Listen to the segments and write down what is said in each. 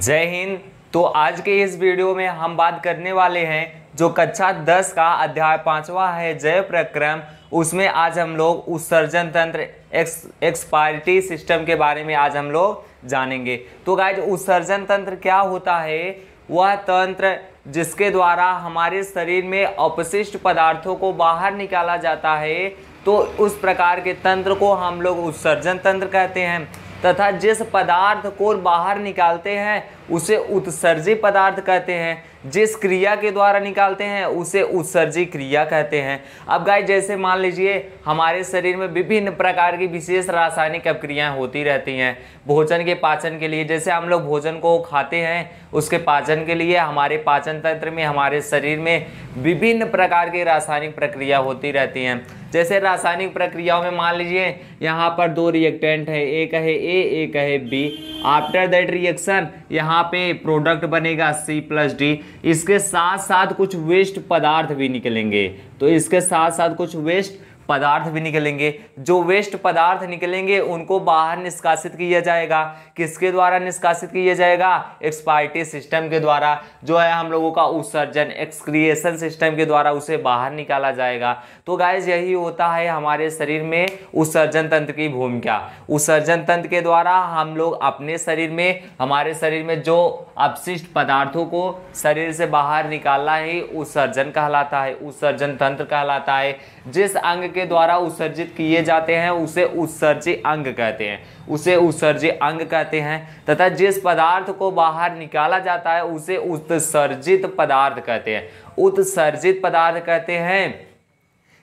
जय हिंद। तो आज के इस वीडियो में हम बात करने वाले हैं जो कक्षा 10 का अध्याय पांचवा है, जय प्रक्रम। उसमें आज हम लोग उत्सर्जन तंत्र एक्स एक्सपायरिटी सिस्टम के बारे में आज हम लोग जानेंगे। तो गाइज़ उत्सर्जन तंत्र क्या होता है? वह तंत्र जिसके द्वारा हमारे शरीर में अपशिष्ट पदार्थों को बाहर निकाला जाता है तो उस प्रकार के तंत्र को हम लोग उत्सर्जन तंत्र कहते हैं। तथा जिस पदार्थ को बाहर निकालते हैं उसे उत्सर्जी पदार्थ कहते हैं। जिस क्रिया के द्वारा निकालते हैं, उसे उत्सर्जी क्रिया कहते हैं। अब गाय जैसे मान लीजिए, हमारे शरीर में विभिन्न प्रकार की विशेष रासायनिक अपक्रियाएँ होती रहती हैं। भोजन के पाचन के लिए, जैसे हम लोग भोजन को खाते हैं, उसके पाचन के लिए हमारे पाचन तंत्र में, हमारे शरीर में विभिन्न प्रकार की रासायनिक प्रक्रिया होती रहती हैं। जैसे रासायनिक प्रक्रियाओं में मान लीजिए, यहाँ पर दो रिएक्टेंट है, एक है ए एक है बी आफ्टर दैट रिएक्शन यहाँ पे प्रोडक्ट बनेगा सी प्लस डी इसके साथ साथ कुछ वेस्ट पदार्थ भी निकलेंगे। तो इसके साथ साथ कुछ वेस्ट पदार्थ भी निकलेंगे। जो वेस्ट पदार्थ निकलेंगे, उनको बाहर निष्कासित किया जाएगा। किसके द्वारा निष्कासित किया जाएगा? एक्सपायटी सिस्टम के द्वारा। जो है हम लोगों का उत्सर्जन एक्सक्रिएशन सिस्टम के द्वारा उसे बाहर निकाला जाएगा। तो गाइज़ यही होता है हमारे शरीर में उत्सर्जन तंत्र की भूमिका। उत्सर्जन तंत्र के द्वारा हम लोग अपने शरीर में, हमारे शरीर में जो अपशिष्ट पदार्थों को शरीर से बाहर निकालना ही उत्सर्जन कहलाता है। उत्सर्जन तंत्र कहलाता है। जिस अंग के द्वारा उत्सर्जित किए जाते हैं, उसे उत्सर्जी अंग कहते हैं। उसे उत्सर्जी अंग कहते हैं, तथा जिस पदार्थ को बाहर निकाला जाता है, उसे उत्सर्जित पदार्थ कहते हैं। उत्सर्जित पदार्थ कहते हैं,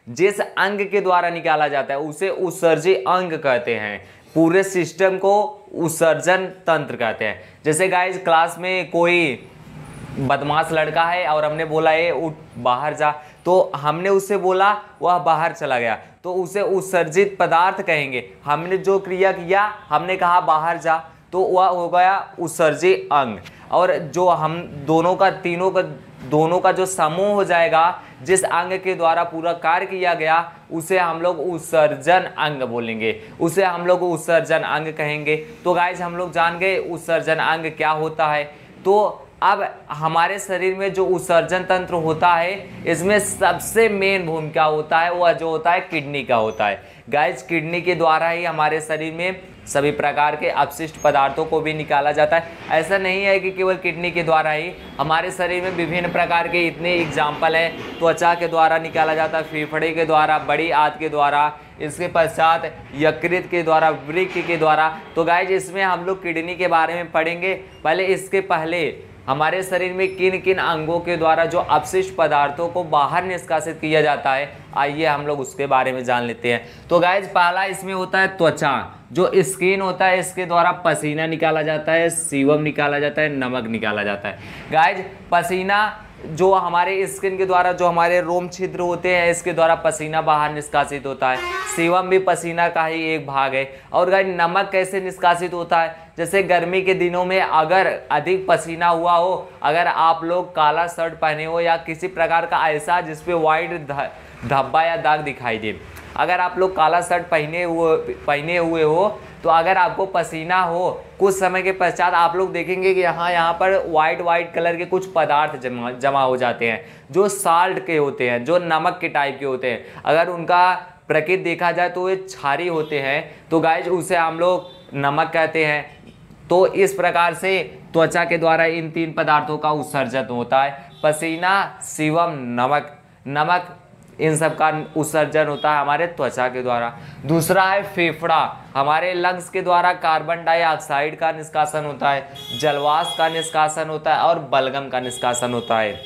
जिस अंग के द्वारा निकाला जाता है, उसे उत्सर्जी अंग कहते हैं। पूरे सिस्टम को उत्सर्जन तंत्र कहते हैं। जैसे गाइस क्लास में कोई बदमाश लड़का है और हमने बोला ये उठ, बाहर जा। तो हमने उससे बोला, वह बाहर चला गया। तो उसे उत्सर्जित पदार्थ कहेंगे। हमने जो क्रिया किया, हमने कहा बाहर जा। तो वह हो गया उत्सर्जी अंग। और जो हम दोनों का, तीनों का, दोनों का जो समूह हो जाएगा, जिस अंग के द्वारा पूरा कार्य किया गया, उसे हम लोग उत्सर्जन अंग बोलेंगे। उसे हम लोग उत्सर्जन अंग कहेंगे। तो गाइज़ हम लोग जान गए उत्सर्जन अंग क्या होता है। तो अब हमारे शरीर में जो उत्सर्जन तंत्र होता है, इसमें सबसे मेन भूमिका होता है, वह जो होता है किडनी का होता है। गाइस किडनी के द्वारा ही हमारे शरीर में सभी प्रकार के अपशिष्ट पदार्थों को भी निकाला जाता है। ऐसा नहीं है कि केवल किडनी के द्वारा ही, हमारे शरीर में विभिन्न प्रकार के इतने एग्ज़ाम्पल हैं। त्वचा के द्वारा निकाला जाता है, फेफड़े के द्वारा, बड़ी आद के द्वारा, इसके पश्चात यकृत के द्वारा, वृक्क के द्वारा। तो गाइज़ इसमें हम लोग किडनी के बारे में पढ़ेंगे। पहले इसके पहले हमारे शरीर में किन किन अंगों के द्वारा जो अपशिष्ट पदार्थों को बाहर निष्कासित किया जाता है, आइए हम लोग उसके बारे में जान लेते हैं। तो गाइज़ पहला इसमें होता है त्वचा, जो स्किन होता है, इसके द्वारा पसीना निकाला जाता है, सीवम निकाला जाता है, नमक निकाला जाता है। गाइज़ पसीना जो हमारे स्किन के द्वारा, जो हमारे रोम छिद्र होते हैं, इसके द्वारा पसीना बाहर निष्कासित होता है। सीवम भी पसीना का ही एक भाग है। और गाइज़ नमक कैसे निष्कासित होता है? जैसे गर्मी के दिनों में अगर अधिक पसीना हुआ हो, अगर आप लोग काला शर्ट पहने हो या किसी प्रकार का ऐसा जिसपे वाइट धब्बा या दाग दिखाई दे। अगर आप लोग काला शर्ट पहने हुए पहने हुए हो तो अगर आपको पसीना हो, कुछ समय के पश्चात आप लोग देखेंगे कि यहाँ यहाँ पर वाइट वाइट कलर के कुछ पदार्थ जमा जमा हो जाते हैं, जो साल्ट के होते हैं, जो नमक के टाइप के होते हैं। अगर उनका प्रकृति देखा जाए तो वे क्षारी होते हैं। तो गाइज़ उसे हम लोग नमक कहते हैं। तो इस प्रकार से त्वचा के द्वारा इन तीन पदार्थों का उत्सर्जन होता है। पसीना शिवम नमक। नमक इन सब का उत्सर्जन होता है हमारे त्वचा के द्वारा। दूसरा है फेफड़ा। हमारे लंग्स के द्वारा कार्बन डाइऑक्साइड का निष्कासन होता है जलवास का निष्कासन होता है और बलगम का निष्कासन होता है।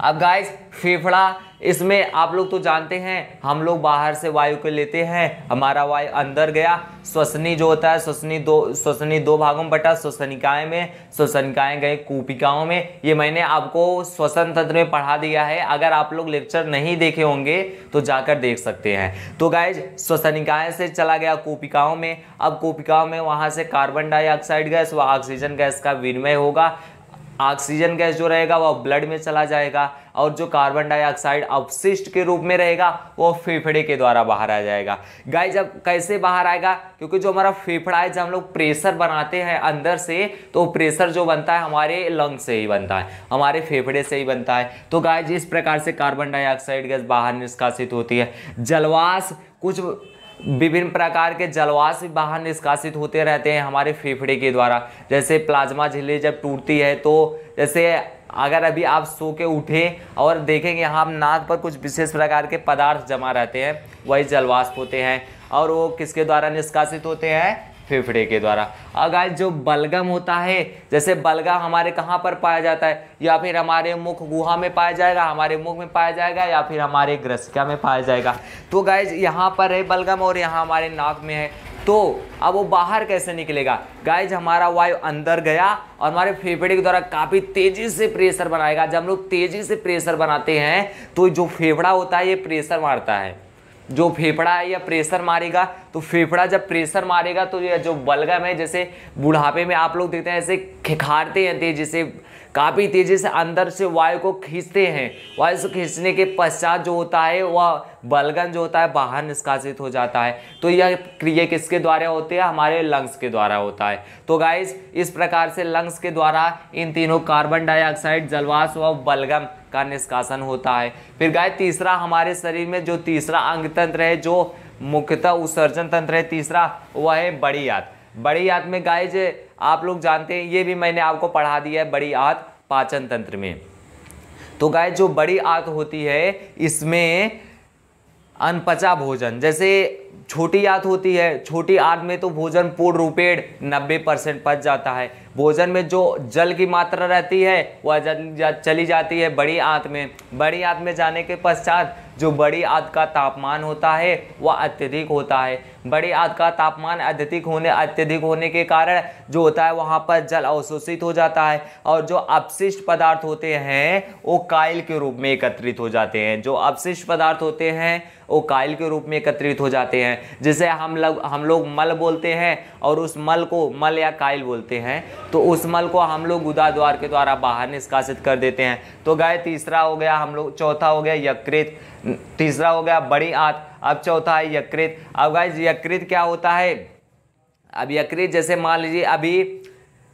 अब गाइस फेफड़ा इसमें आप लोग तो जानते हैं, हम लोग बाहर से वायु को लेते हैं, हमारा वायु अंदर गया, श्वसनी जो होता है, श्वसनी दो श्वसनी दो भागों में बटा, श्वसनिकाएँ में, श्वसनिकाएँ गए कूपिकाओं में, ये मैंने आपको श्वसन तंत्र में पढ़ा दिया है, अगर आप लोग लेक्चर नहीं देखे होंगे तो जाकर देख सकते हैं। तो गाइज़ श्वसनिकाएँ से चला गया कूपिकाओं में, अब कूपिकाओं में वहाँ से कार्बन डाइऑक्साइड गैस व ऑक्सीजन गैस का विनिमय होगा ऑक्सीजन गैस जो रहेगा वह ब्लड में चला जाएगा और जो कार्बन डाइऑक्साइड अवशिष्ट के रूप में रहेगा, वो फेफड़े के द्वारा बाहर आ जाएगा। गाय जब कैसे बाहर आएगा? क्योंकि जो हमारा फेफड़ा है, जब हम लोग प्रेशर बनाते हैं अंदर से तो प्रेशर जो बनता है हमारे लंग से ही बनता है, हमारे फेफड़े से ही बनता है। तो गाय जिस प्रकार से कार्बन डाइऑक्साइड गैस बाहर निष्कासित होती है। जलवास कुछ विभिन्न प्रकार के जलवास भी बाहर निष्कासित होते रहते हैं हमारे फेफड़े के द्वारा। जैसे प्लाज्मा झिल्ली जब टूटती है तो जैसे अगर अभी आप सो के उठे और देखेंगे यहाँ नाक पर कुछ विशेष प्रकार के पदार्थ जमा रहते हैं, वही जलवाष्प होते हैं। और वो किसके द्वारा निष्कासित होते हैं? फेफड़े के द्वारा। अगर जो बलगम होता है, जैसे बलगम हमारे कहाँ पर पाया जाता है? या फिर हमारे मुख गुहा में पाया जाएगा, हमारे मुख में पाया जाएगा, या फिर हमारे ग्रसिका में पाया जाएगा। तो गाइज़ यहाँ पर है बलगम और यहाँ हमारे नाक में है। तो अब वो बाहर कैसे निकलेगा? गाइज़ हमारा वायु अंदर गया और हमारे फेफड़े के द्वारा काफ़ी तेज़ी से प्रेशर बनाएगा। जब हम लोग तेज़ी से प्रेशर बनाते हैं तो जो फेफड़ा होता है, ये प्रेशर मारता है। जो फेफड़ा है या प्रेशर मारेगा तो फेफड़ा जब प्रेशर मारेगा तो ये जो बलगम है, जैसे बुढ़ापे में आप लोग देखते हैं, ऐसे खिखारते हैं तेज़ी से, काफ़ी तेज़ी से अंदर से वायु को खींचते हैं। वायु से खींचने के पश्चात जो होता है, वह बलगन जो होता है, बाहर निष्कासित हो जाता है। तो यह क्रिया किसके द्वारा होती है? हमारे लंग्स के द्वारा होता है। तो गाइज़ इस प्रकार से लंग्स के द्वारा इन तीनों कार्बन डाइऑक्साइड जलवास व बलगम का निष्कासन होता है। फिर गाय तीसरा हमारे शरीर में जो तीसरा अंग तंत्र है, जो मुख्यतः उत्सर्जन तंत्र है, तीसरा वह है बड़ी आत। बड़ी आत में गाय जो आप लोग जानते हैं, ये भी मैंने आपको पढ़ा दिया है, बड़ी आत पाचन तंत्र में। तो गाय जो बड़ी आत होती है, इसमें अनपचा भोजन, जैसे छोटी आत होती है, छोटी आत में तो भोजन पूर्ण रूपेण नब्बे परसेंट पच जाता है। भोजन में जो जल की मात्रा रहती है, वह चली जाती है बड़ी आंत में। बड़ी आंत में जाने के पश्चात जो बड़ी आंत का तापमान होता है, वह अत्यधिक होता है। बड़ी आंत का तापमान अत्यधिक होने अत्यधिक होने के कारण जो होता है, वहाँ पर जल अवशोषित हो जाता है और जो अपशिष्ट पदार्थ होते हैं, वो कायल के रूप में एकत्रित हो जाते हैं। जो अपशिष्ट पदार्थ होते हैं, वो कायल के रूप में एकत्रित हो जाते हैं। जिसे हम लोग हम लोग मल बोलते हैं और उस मल को मल या कायल बोलते हैं। तो उस मल को हम लोग गुदा द्वार के द्वारा बाहर निष्कासित कर देते हैं। तो गाय, तीसरा हो गया हम लोग, चौथा हो गया यकृत। तीसरा हो गया बड़ी आंत, अब चौथा है यकृत। अब गाय यकृत क्या होता है? अब यकृत जैसे मान लीजिए, अभी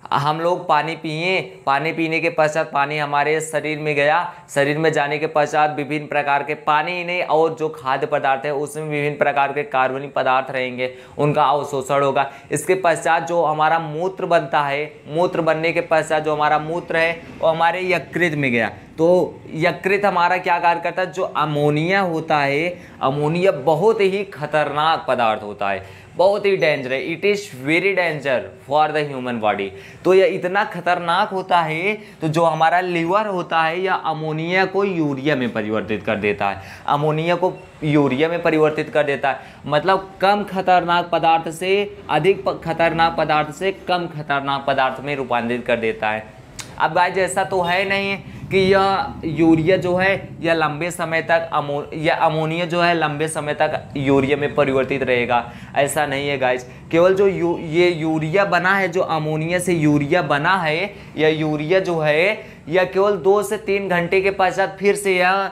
हम लोग पानी पिए, पानी पीने के पश्चात पानी हमारे शरीर में गया। शरीर में जाने के पश्चात विभिन्न प्रकार के पानी ही नहीं और जो खाद्य पदार्थ है, उसमें विभिन्न प्रकार के कार्बनिक पदार्थ रहेंगे, उनका अवशोषण होगा। इसके पश्चात जो हमारा मूत्र बनता है, मूत्र बनने के पश्चात जो हमारा मूत्र है, वो हमारे यकृत में गया। तो यकृत हमारा क्या कार्य करता है? जो अमोनिया होता है, अमोनिया बहुत ही खतरनाक पदार्थ होता है। बहुत ही डेंजर है। It is very danger for the human body तो यह इतना खतरनाक होता है तो जो हमारा लीवर होता है यह अमोनिया को यूरिया में परिवर्तित कर देता है। अमोनिया को यूरिया में परिवर्तित कर देता है। मतलब कम खतरनाक पदार्थ से अधिक खतरनाक पदार्थ से कम खतरनाक पदार्थ में रूपांतरित कर देता है। अब गाय जैसा तो है नहीं कि यह यूरिया जो है, यह लंबे समय तक अमो या अमोनिया जो है, लंबे समय तक यूरिया में परिवर्तित रहेगा। ऐसा नहीं है गाइज़ केवल जो यू, ये यूरिया बना है, जो अमोनिया से यूरिया बना है, यह यूरिया जो है, यह केवल दो से तीन घंटे के पश्चात फिर से यह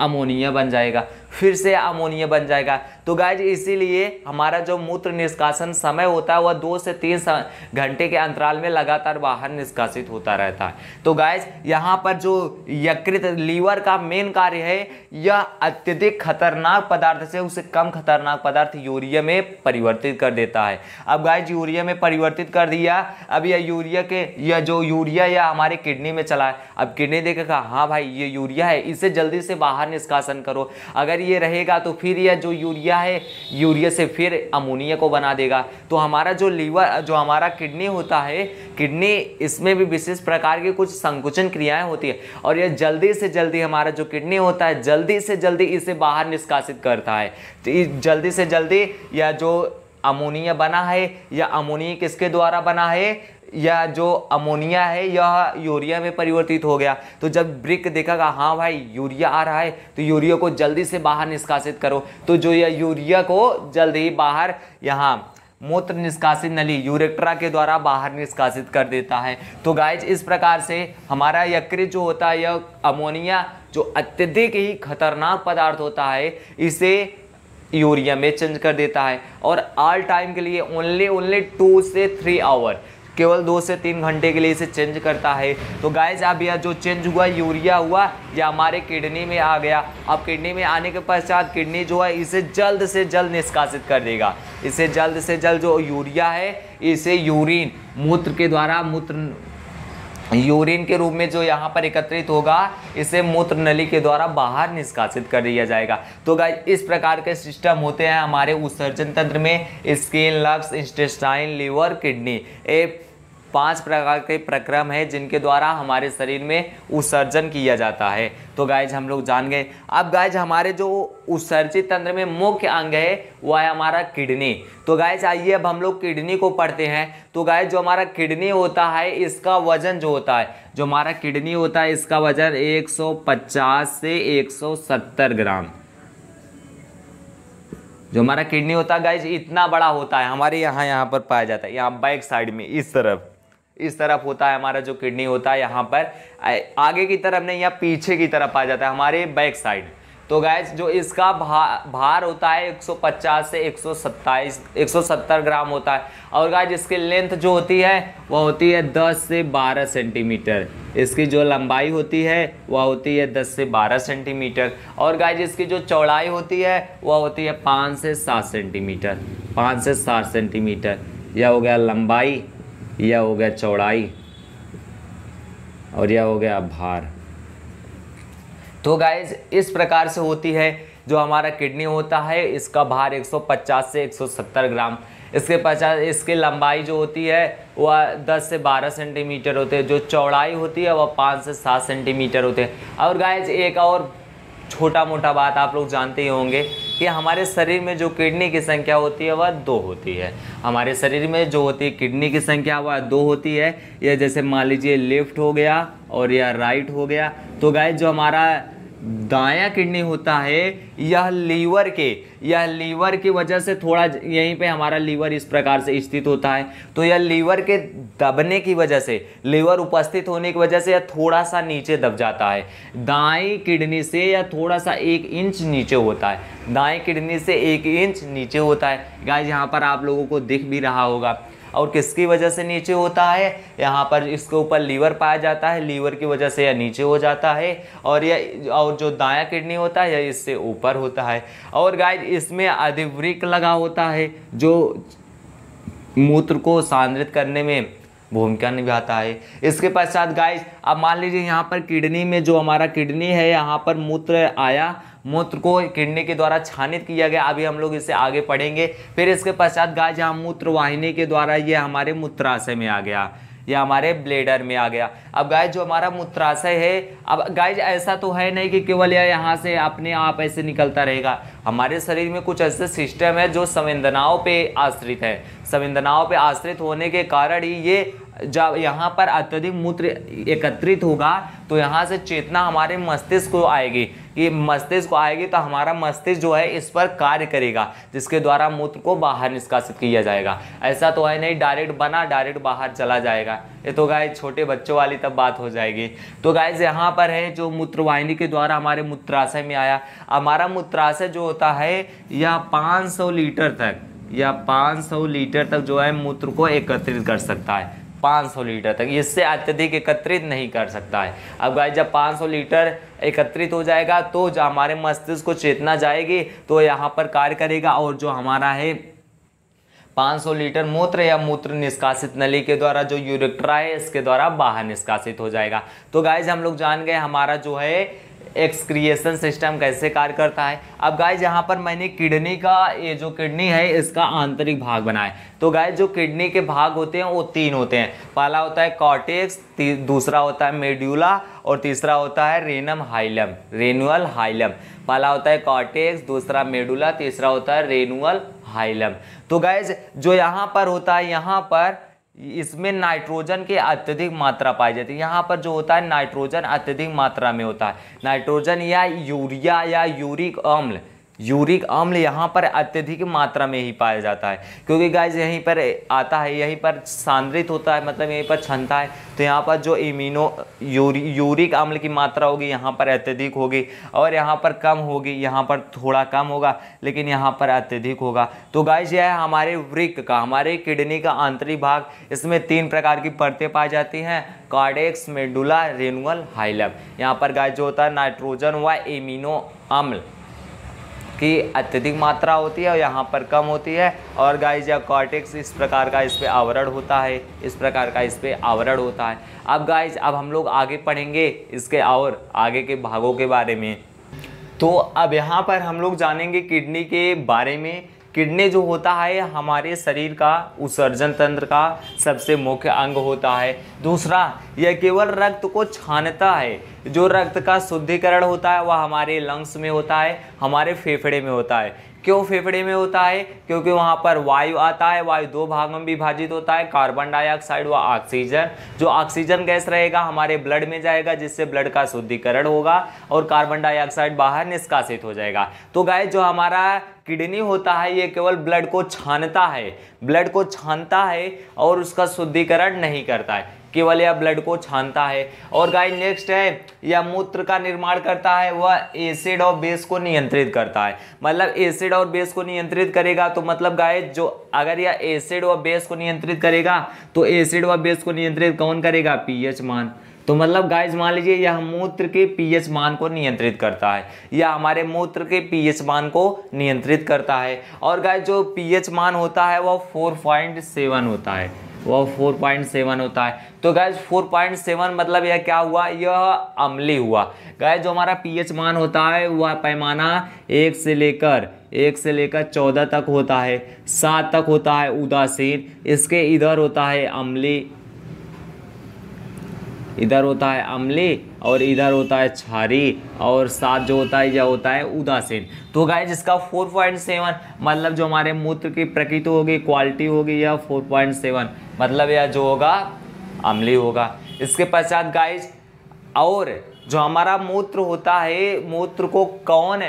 अमोनिया बन जाएगा। फिर से अमोनिया बन जाएगा। तो गाइज़ इसीलिए हमारा जो मूत्र निष्कासन समय होता है, वह दो से तीन घंटे के अंतराल में लगातार बाहर निष्कासित होता रहता है। तो गाइज़ यहाँ पर जो यकृत लीवर का मेन कार्य है, यह अत्यधिक खतरनाक पदार्थ से उसे कम खतरनाक पदार्थ यूरिया में परिवर्तित कर देता है। अब गाइज़ यूरिया में परिवर्तित कर दिया। अब यह यूरिया के, यह जो यूरिया या हमारे किडनी में चला है। अब किडनी देखेगा हाँ भाई, ये यूरिया है, इसे जल्दी से बाहर निष्कासन करो। अगर ये रहेगा तो फिर यह जो यूरिया है, यूरिया से फिर अमोनिया को बना देगा। तो हमारा जो लीवर, जो हमारा किडनी होता है, किडनी इसमें भी विशेष प्रकार की कुछ संकुचन क्रियाएँ होती है और यह जल्दी से जल्दी हमारा जो किडनी होता है, जल्दी से जल्दी इसे बाहर निष्कासित करता है। तो जल्दी से जल्दी यह जो अमोनिया बना है या अमोनिया किसके द्वारा बना है? या जो अमोनिया है, यह यूरिया में परिवर्तित हो गया। तो जब ब्रिक देखेगा हाँ भाई, यूरिया आ रहा है तो यूरिया को जल्दी से बाहर निष्कासित करो। तो जो यह यूरिया को जल्दी बाहर, यहाँ, मूत्र निष्कासित नली, यूरेक्ट्रा के द्वारा बाहर निष्कासित कर देता है। तो गाइज़ इस प्रकार से हमारा यकृत जो होता है, यह अमोनिया जो अत्यधिक ही खतरनाक पदार्थ होता है, इसे यूरिया में चेंज कर देता है। और ऑल टाइम के लिए ओनली ओनली टू से थ्री आवर केवल दो से तीन घंटे के लिए इसे चेंज करता है। तो गाइज़ अब यह जो चेंज हुआ यूरिया हुआ या हमारे किडनी में आ गया। अब किडनी में आने के पश्चात किडनी जो है, इसे जल्द से जल्द निष्कासित कर देगा। इसे जल्द से जल्द जो यूरिया है, इसे यूरिन मूत्र के द्वारा, मूत्र यूरिन के रूप में जो यहाँ पर एकत्रित होगा, इसे मूत्र नली के द्वारा बाहर निष्कासित कर दिया जाएगा। तो गाय इस प्रकार के सिस्टम होते हैं हमारे उत्सर्जन तंत्र में skin lungs intestine liver kidney ए पाँच प्रकार के प्रक्रम है जिनके द्वारा हमारे शरीर में उत्सर्जन किया जाता है। तो गाइज़ हम लोग जान गए। अब गाइज़ हमारे जो उत्सर्जित तंत्र में मुख्य अंग है वह है हमारा किडनी तो गाइज़ आइए अब हम लोग किडनी को पढ़ते हैं। तो गाइज़ जो हमारा किडनी होता है, इसका वज़न जो होता है, जो हमारा किडनी होता है, इसका वज़न 150 से 170 ग्राम। जो हमारा किडनी होता है गाइज़ इतना बड़ा होता है, हमारे यहाँ यहाँ पर पाया जाता है, यहाँ बैक साइड में, इस तरफ़। इस तरफ़ होता है हमारा जो किडनी होता है यहाँ पर आगे की तरफ़ नहीं या पीछे की तरफ़ आ जाता है हमारे बैक साइड। तो गैस जो इसका भा, भार होता है 150 से 127 170 ग्राम होता है। और गाय इसकी लेंथ जो होती है वह होती है 10 से 12 सेंटीमीटर इसकी जो लंबाई होती है वह होती है 10 से 12 सेंटीमीटर और गाय इसकी जो चौड़ाई होती है वह होती है 5 से 7 सेंटीमीटर 5 से 7 सेंटीमीटर यह हो गया लंबाई। यह हो गया चौड़ाई और यह हो गया भार। तो गाइज़ इस प्रकार से होती है जो हमारा किडनी होता है, इसका भार 150 से 170 ग्राम। इसके पचास, इसकी लंबाई जो होती है वह 10 से 12 सेंटीमीटर होते हैं। जो चौड़ाई होती है वह 5 से 7 सेंटीमीटर होते हैं। और गाइज़ एक और छोटा मोटा बात आप लोग जानते ही होंगे कि हमारे शरीर में जो किडनी की संख्या होती है, वह दो होती है। हमारे शरीर में जो होती है, किडनी की संख्या, वह दो होती है। या जैसे मान लीजिए, लेफ़्ट हो गया और या राइट हो गया। तो गाय जो हमारा दाया किडनी होता है, यह लीवर के, यह लीवर की वजह से थोड़ा यहीं पे हमारा लीवर इस प्रकार से स्थित होता है। तो यह लीवर के दबने की वजह से, लीवर उपस्थित होने की वजह से यह थोड़ा सा नीचे दब जाता है। दाई किडनी से यह थोड़ा सा एक इंच नीचे होता है। दाएँ किडनी से एक इंच नीचे होता है। गाइस, यहाँ पर आप लोगों को दिख भी रहा होगा। और किसकी वजह से नीचे होता है? यहाँ पर इसके ऊपर लीवर पाया जाता है। लीवर की वजह से यह नीचे हो जाता है और यह, और जो दाया किडनी होता है, यह इससे ऊपर होता है। और गाय इसमें अधिवृक लगा होता है, जो मूत्र को सांद्रित करने में भूमिका निभाता है। इसके पश्चात गाय अब मान लीजिए यहाँ पर किडनी में जो हमारा किडनी है, यहाँ पर मूत्र आया। मूत्र को किडनी के द्वारा छानित किया गया। अभी हम लोग इसे आगे पढ़ेंगे। फिर इसके पश्चात गाय जहाँ मूत्र वाहिनी के द्वारा ये हमारे मूत्राशय में आ गया। या हमारे ब्लेडर में आ गया। अब गाय जो हमारा मूत्राशय है, अब गाय ऐसा तो है नहीं कि केवल यह यहाँ से अपने आप ऐसे निकलता रहेगा। हमारे शरीर में कुछ ऐसे सिस्टम है जो संवेदनाओं पे आश्रित है। संवेदनाओं पे आश्रित होने के कारण ही ये जब यहाँ पर अत्यधिक मूत्र एकत्रित होगा तो यहाँ से चेतना हमारे मस्तिष्क को आएगी। कि मस्तिष्क को आएगी तो हमारा मस्तिष्क जो है, इस पर कार्य करेगा, जिसके द्वारा मूत्र को बाहर निष्कासित किया जाएगा। ऐसा तो है नहीं, डायरेक्ट बना, डायरेक्ट बाहर चला जाएगा। ये तो गाय छोटे बच्चों वाली तब बात हो जाएगी। तो गाय यहाँ पर है जो मूत्रवाहिनी के द्वारा हमारे मूत्राशय में आया। हमारा मूत्राशय जो होता है, यह पाँच सौ लीटर तक या 500 लीटर तक जो है, मूत्र को एकत्रित कर सकता है। 500 लीटर तक। इससे अत्यधिक एकत्रित नहीं कर सकता है। अब गाय जब 500 लीटर एकत्रित हो जाएगा तो हमारे मस्तिष्क को चेतना जाएगी तो यहाँ पर कार्य करेगा। और जो हमारा है 500 लीटर मूत्र या मूत्र निष्कासित नली के द्वारा, जो यूरिक्ट्रा है, इसके द्वारा बाहर निष्कासित हो जाएगा। तो गाइज़ हम लोग जान गए, हमारा जो है एक्सक्रिएशन सिस्टम कैसे कार्य करता है। अब गाय जहाँ पर मैंने किडनी का, ये जो किडनी है, इसका आंतरिक भाग बनाए तो गाय जो किडनी के भाग होते हैं, वो तीन होते हैं। पहला होता है कॉटेक्स दूसरा होता है मेड्यूला और तीसरा होता है रेनम हाइलम रेनुअल हाइलम। पहला होता है कॉटेक्स दूसरा मेडुला तीसरा होता है रेनुअल हाइलम। तो गैज जो यहाँ पर होता है, यहाँ पर इसमें नाइट्रोजन की अत्यधिक मात्रा पाई जाती है। यहाँ पर जो होता है, नाइट्रोजन अत्यधिक मात्रा में होता है। नाइट्रोजन या यूरिया या यूरिक अम्ल। यूरिक अम्ल यहाँ पर अत्यधिक मात्रा में ही पाया जाता है। क्योंकि गाइज़ यहीं पर आता है, यहीं पर सांद्रित होता है मतलब यहीं पर क्षमता है तो यहाँ पर जो इम्यूनो, यूरी, यूरिक अम्ल की मात्रा होगी, यहाँ पर अत्यधिक होगी, और यहाँ पर कम होगी, यहाँ पर थोड़ा कम होगा, लेकिन यहाँ पर अत्यधिक होगा। तो गाइज़ यह हमारे वृक का, हमारे किडनी का आंतरिक भाग, इसमें तीन प्रकार की परतें पाई जाती हैं, कार्डेक्स, मेडुला, रेनुअल, हाइलम। यहाँ पर गाइज़ जो होता है, नाइट्रोजन व इमिनो अम्ल। की अत्यधिक मात्रा होती है और यहाँ पर कम होती है। और गाइज़ या कॉर्टेक्स इस प्रकार का इस पर आवरण होता है। इस प्रकार का इस पर आवरण होता है। अब गाइज़ अब हम लोग आगे पढ़ेंगे इसके और आगे के भागों के बारे में। तो अब यहाँ पर हम लोग जानेंगे किडनी के बारे में। किडनी जो होता है, हमारे शरीर का, उत्सर्जन तंत्र का सबसे मुख्य अंग होता है। दूसरा, यह केवल रक्त को छानता है। जो रक्त का शुद्धिकरण होता है, वह हमारे लंग्स में होता है, हमारे फेफड़े में होता है। क्यों फेफड़े में होता है? क्योंकि वहाँ पर वायु आता है, वायु दो भागों में विभाजित होता है कार्बन डाइऑक्साइड व ऑक्सीजन जो ऑक्सीजन गैस रहेगा, हमारे ब्लड में जाएगा, जिससे ब्लड का शुद्धिकरण होगा और कार्बन डाइऑक्साइड बाहर निष्कासित हो जाएगा। तो गाय जो हमारा किडनी होता है, ये केवल ब्लड को छानता है। ब्लड को छानता है और उसका शुद्धिकरण नहीं करता है। केवल यह ब्लड को छानता है। और गाय नेक्स्ट है यह मूत्र का निर्माण करता है, वह एसिड और बेस को नियंत्रित करता है। मतलब एसिड और बेस को नियंत्रित करेगा तो मतलब गाय जो अगर यह एसिड व बेस को नियंत्रित करेगा तो एसिड व बेस को नियंत्रित कौन करेगा? पीएच मान। तो मतलब गाइस मान लीजिए, यह मूत्र के पीएच मान को नियंत्रित करता है यह हमारे मूत्र के पीएच मान को नियंत्रित करता है। और गाइस जो पीएच मान होता है, वह 4.7 होता है। वह 4.7 होता है। तो गैज 4.7 मतलब यह क्या हुआ? यह अम्ली हुआ। गैज जो हमारा पीएच मान होता है, वह पैमाना एक से लेकर, एक से लेकर चौदह तक होता है, सात तक होता है, उदासीन। इसके इधर होता है अम्ली। इधर होता है अम्ली और इधर होता है छारी और सात जो होता है यह होता है उदासीन। तो गाय जिसका 4.7 मतलब जो हमारे मूत्र की प्रकृति होगी क्वालिटी होगी, यह 4.7 मतलब यह जो होगा, अम्ली होगा। इसके पश्चात गाइज़ और जो हमारा मूत्र होता है, मूत्र को कौन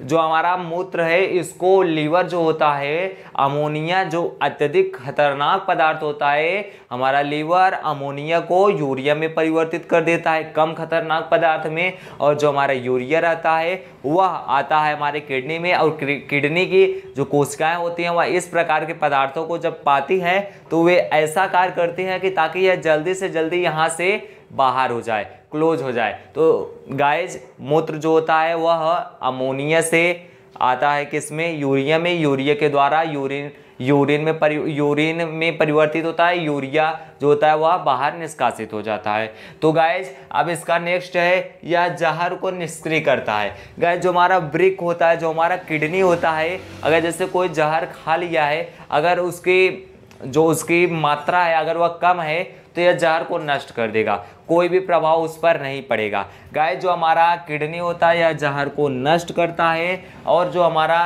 जो हमारा मूत्र है, इसको लीवर जो होता है अमोनिया जो अत्यधिक खतरनाक पदार्थ होता है, हमारा लीवर अमोनिया को यूरिया में परिवर्तित कर देता है, कम खतरनाक पदार्थ में, और जो हमारा यूरिया रहता है, वह आता है हमारे किडनी में, और किडनी की जो कोशिकाएँ होती हैं, वह इस प्रकार के पदार्थों को जब पाती हैं तो वे ऐसा कार्य करती हैं कि ताकि यह जल्दी से जल्दी यहाँ से बाहर हो जाए। क्लोज हो जाए। तो गाइज़ मूत्र जो होता है, वह अमोनिया से आता है किसमें यूरिया में। यूरिया के द्वारा यूरिन यूरिन में परि, यूरिन में परिवर्तित होता है। यूरिया जो होता है, वह बाहर निष्कासित हो जाता है। तो गाइज़ अब इसका नेक्स्ट है, यह जहर को निष्क्रिय करता है। गाइज़ जो हमारा ब्रिक होता है, जो हमारा किडनी होता है, अगर जैसे कोई जहर खा लिया है, अगर उसकी, जो उसकी मात्रा है, अगर वह कम है तो यह जार को नष्ट कर देगा। कोई भी प्रभाव उस पर नहीं पड़ेगा। गाय, जो हमारा किडनी होता है, यह जहर को नष्ट करता है और जो हमारा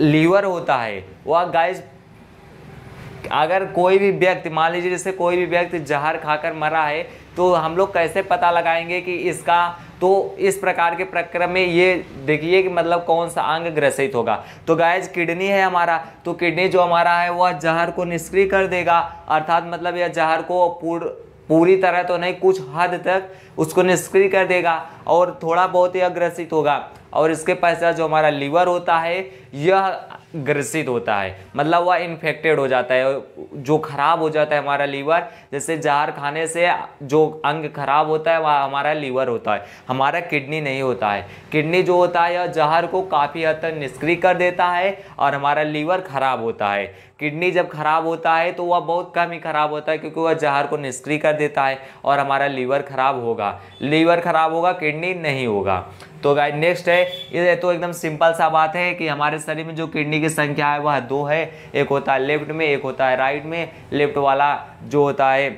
लीवर होता है, वह गाय, अगर कोई भी व्यक्ति, मान लीजिए जैसे कोई भी व्यक्ति जहर खाकर मरा है तो हम लोग कैसे पता लगाएँगे कि इसका तो इस प्रकार के प्रक्रम में ये देखिए कि मतलब कौन सा अंग ग्रसित होगा। तो गायज किडनी है हमारा तो किडनी जो हमारा है, वह जहर को निष्क्रिय कर देगा। अर्थात मतलब यह जहर को पूर्ण पूरी तरह तो नहीं, कुछ हद तक उसको निष्क्रिय कर देगा और थोड़ा बहुत ही अग्रसित होगा। और इसके पश्चात जो हमारा लीवर होता है, यह ग्रसित होता है। मतलब वह इन्फेक्टेड हो जाता है, जो खराब हो जाता है हमारा लीवर जैसे जहर खाने से जो अंग खराब होता है, वह हमारा लीवर होता है। हमारा किडनी नहीं होता है। किडनी जो होता है, यह जहर को काफ़ी हद तक निष्क्रिय कर देता है और हमारा लीवर खराब होता है। किडनी जब खराब होता है तो वह बहुत कम ही खराब होता है क्योंकि वह जहर को निष्क्रिय कर देता है और हमारा लीवर खराब होगा। लीवर खराब होगा, किडनी नहीं होगा। तो गाइड नेक्स्ट है। ये तो एकदम सिंपल सा बात है कि हमारे शरीर में जो किडनी की संख्या है, वह दो है। एक होता है लेफ़्ट में, एक होता है राइट में। लेफ़्ट वाला जो होता है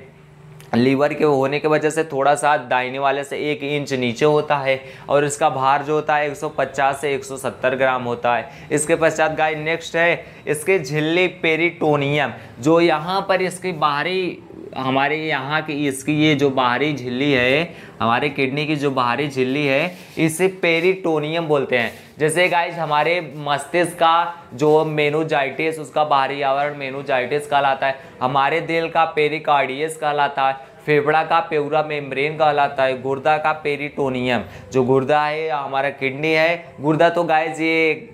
लीवर के होने के वजह से थोड़ा सा दाहिने वाले से एक इंच नीचे होता है और इसका भार जो होता है 150 से 170 ग्राम होता है। इसके पश्चात गाय नेक्स्ट है, इसके झिल्ली पेरिटोनियम, जो यहाँ पर इसकी बाहरी हमारे यहाँ की इसकी ये जो बाहरी झिल्ली है, हमारे किडनी की जो बाहरी झिल्ली है, इसे पेरिटोनियम बोलते हैं। जैसे गाइज़ हमारे मस्तिष्क का जो मेनोजाइटिस उसका बाहरी आवरण मेनोजाइटिस कहलाता है। हमारे दिल का पेरिकार्डियस कहलाता है। फेफड़ा का पेउरा मेम्ब्रेन कहलाता है। गुर्दा का पेरिटोनियम। जो गुर्दा है, हमारा किडनी है। गुर्दा तो गाइज़ ये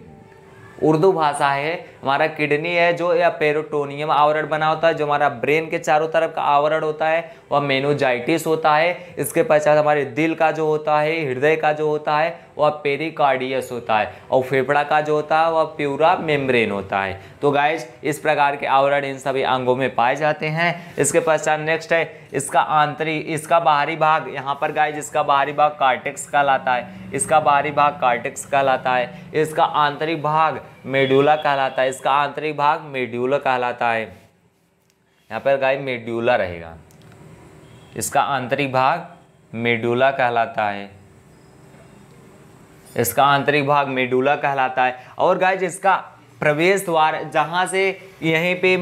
उर्दू भाषा है। हमारा किडनी है जो या पेरोटोनियम आवरण बना होता है, जो हमारा ब्रेन के चारों तरफ़ का आवरण होता है वह मेनोजाइटिस होता है। इसके पश्चात हमारे दिल का जो होता है, हृदय का जो होता है वह पेरिकार्डियस होता है और फेफड़ा का जो होता है वह प्यूरा मेम्ब्रेन होता है। तो गाइज़ इस प्रकार के आवरण इन सभी अंगों में पाए जाते हैं। इसके पश्चात नेक्स्ट है, इसका आंतरिक इसका बाहरी भाग। यहाँ पर गाइज़ इसका बाहरी भाग कार्टेक्स कहलाता है। इसका बाहरी भाग कार्टेक्स कहलाता है। इसका आंतरिक भाग मेड्यूला कहलाता है, इसका आंतरिक भाग मेड्यूला कहलाता है। यहाँ पर गाय मेड्यूला रहेगा। इसका आंतरिक भाग मेडुला कहलाता है। इसका आंतरिक भाग मेडुला कहलाता है। और गाय इसका प्रवेश द्वार जहाँ से यहीं पे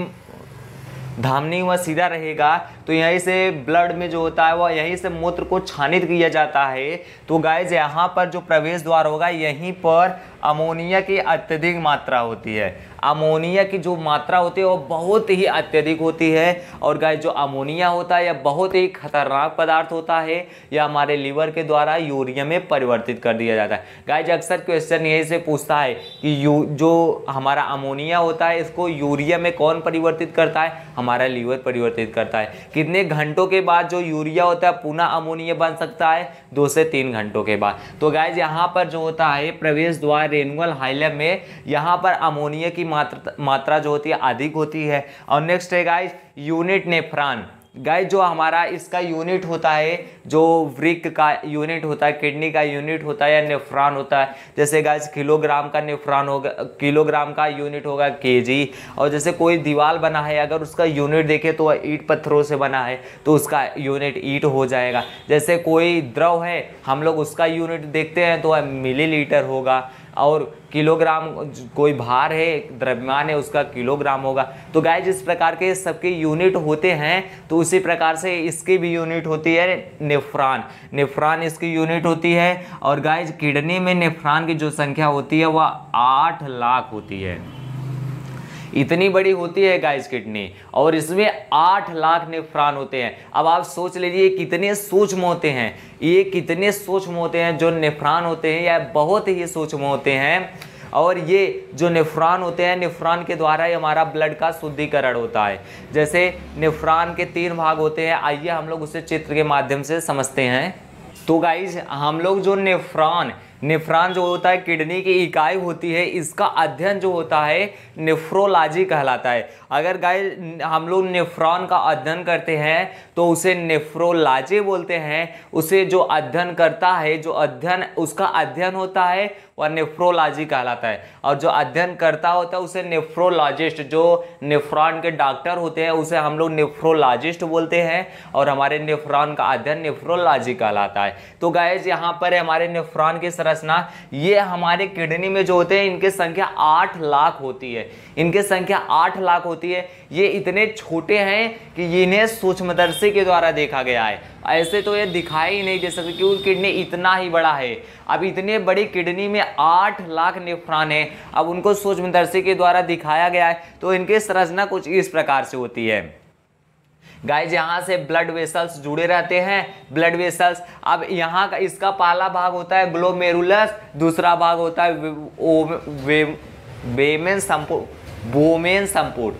धामनी वह सीधा रहेगा तो यहीं से ब्लड में जो होता है वह यहीं से मूत्र को छानित किया जाता है। तो गाइज़ यहाँ पर जो प्रवेश द्वार होगा, यहीं पर अमोनिया की अत्यधिक मात्रा होती है। अमोनिया की जो मात्रा होती है वो बहुत ही अत्यधिक होती है। और गाय जो अमोनिया होता है, यह बहुत ही खतरनाक पदार्थ होता है। यह हमारे लीवर के द्वारा यूरिया में परिवर्तित कर दिया जाता है। गाय जो अक्सर क्वेश्चन यही से पूछता है कि यू, जो हमारा अमोनिया होता है, इसको यूरिया में कौन परिवर्तित करता है? हमारा लीवर परिवर्तित करता है। कितने घंटों के बाद जो यूरिया होता है, पुनः अमोनिया बन सकता है? दो से तीन घंटों के बाद। तो गाय यहाँ पर जो होता है, प्रवेश द्वार, रेनुअल हाइलम में, यहाँ पर अमोनिया की मात्रा मात्रा जो होती है, अधिक होती है। और नेक्स्ट है गाइज़ यूनिट नेफ्रान गाय जो हमारा इसका यूनिट होता है, जो वृक का यूनिट होता है किडनी का यूनिट होता है या नेफ्रॉन होता है, जैसे गाय किलोग्राम का नेफ्रॉन होगा किलोग्राम का यूनिट होगा केजी और जैसे कोई दीवार बना है, अगर उसका यूनिट देखे तो वह ईट पत्थरों से बना है तो उसका यूनिट ईट हो जाएगा। जैसे कोई द्रव है, हम लोग उसका यूनिट देखते हैं तो वह मिलीलीटर होगा। और किलोग्राम कोई भार है, द्रव्यमान है, उसका किलोग्राम होगा। तो गाय जिस प्रकार के सबके यूनिट होते हैं तो उसी प्रकार से इसकी भी यूनिट होती है नेफ्रान। नेफ्रान इसकी यूनिट होती है, और गाय किडनी में नेफ्रान की जो संख्या होती है, वह आठ लाख होती है। इतनी बड़ी होती है गाइस किडनी, और इसमें आठ लाख नेफ्रॉन होते हैं। अब आप सोच लीजिए कितने सूक्ष्म होते हैं। ये कितने सूक्ष्म होते हैं जो नेफ्रॉन होते हैं या बहुत ही सूक्ष्म होते हैं। और ये जो नेफ्रॉन होते हैं, नेफ्रॉन के द्वारा ही हमारा ब्लड का शुद्धिकरण होता है। जैसे नेफ्रॉन के तीन भाग होते हैं, आइए हम लोग उसे चित्र के माध्यम से समझते हैं। तो गाइज़ हम लोग जो नेफ्रॉन नेफ्रॉन जो होता है, किडनी की इकाई होती है, इसका अध्ययन जो होता है, नेफ्रोलॉजी कहलाता है। अगर गाय हम लोग नेफ्रॉन का अध्ययन करते हैं तो उसे नेफ्रोलॉजी बोलते हैं। उसे जो अध्ययन करता है, जो अध्ययन, उसका अध्ययन होता है, वह नेफ्रोलॉजी कहलाता है। और जो अध्ययन करता होता है, उसे नेफ्रोलॉजिस्ट, जो नेफ्रॉन के डॉक्टर होते हैं, उसे हम लोग नेफ्रोलॉजिस्ट बोलते हैं। और हमारे नेफ्रॉन का अध्ययन नेफ्रोलॉजी कहलाता है। तो गाय यहाँ पर है हमारे नेफ्रॉन की संरचना। ये हमारे किडनी में जो होते हैं, इनकी संख्या आठ लाख होती है। इनकी संख्या आठ लाख होती है। ये इतने छोटे हैं कि इन्हें सूक्ष्मदर्शी के द्वारा देखा गया है। ऐसे तो ये दिखाई ही नहीं दे सकते क्योंकि किडनी इतना ही बड़ा है। अब इतने बड़ी किडनी में आठ लाख नेफ्रॉन है। अब उनको सूक्ष्मदर्शी के द्वारा दिखाया गया है तो इनकी संरचना कुछ इस प्रकार से होती है। गाइज़ यहाँ से ब्लड वेसल्स जुड़े रहते हैं। ब्लड वेसल्स अब यहाँ का इसका पहला भाग होता है ग्लोमेरुलस दूसरा भाग होता है वे, वे, वेमेन संपुट बोमेन संपुट।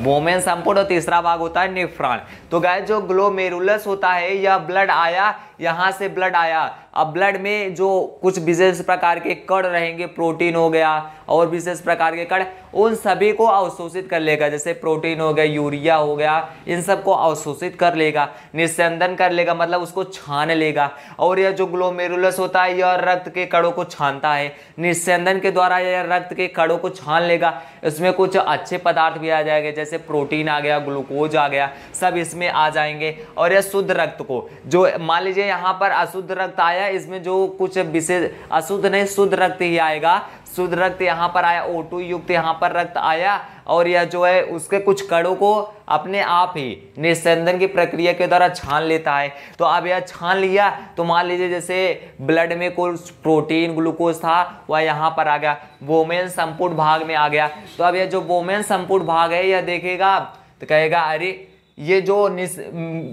वोमेन संपुट और तीसरा भाग होता है निफ्रान तो गाय जो ग्लोमेरुलस होता है, या ब्लड आया यहाँ से ब्लड आया। अब ब्लड में जो कुछ विशेष प्रकार के कड़ रहेंगे प्रोटीन हो गया और विशेष प्रकार के कड़ उन सभी को अवशोषित कर लेगा। जैसे प्रोटीन हो गया यूरिया हो गया, इन सबको अवशोषित कर लेगा निस्यंदन कर लेगा मतलब उसको छान लेगा। और यह जो ग्लोमेरुलस होता है, यह रक्त के कड़ों को छानता है। निस्संदन के द्वारा यह रक्त के कड़ों को छान लेगा। इसमें कुछ अच्छे पदार्थ भी आ जाएँगे, जैसे प्रोटीन आ गया ग्लूकोज आ गया, सब इसमें आ जाएँगे। और यह शुद्ध रक्त को, जो मान लीजिए यहाँ पर अशुद्ध रक्त आया। इसमें जो कुछ विशेष, अशुद्ध नहीं, शुद्ध रक्त ही आएगा। शुद्ध रक्त यहाँ पर आया O2 युक्त यहाँ पर रक्त आया और यह जो है, उसके कुछ कणों को अपने आप ही निस्संदन की प्रक्रिया के द्वारा छान लेता है। तो अब यह छान लिया तो मान लीजिए जैसे ब्लड में कुछ प्रोटीन ग्लूकोज था, वह यहाँ पर आ गया। वोमेन संपूर्ण भाग में आ गया। तो अब यह जो वोमेन संपूर्ण भाग है, यह देखेगा तो कहेगा, अरे ये जो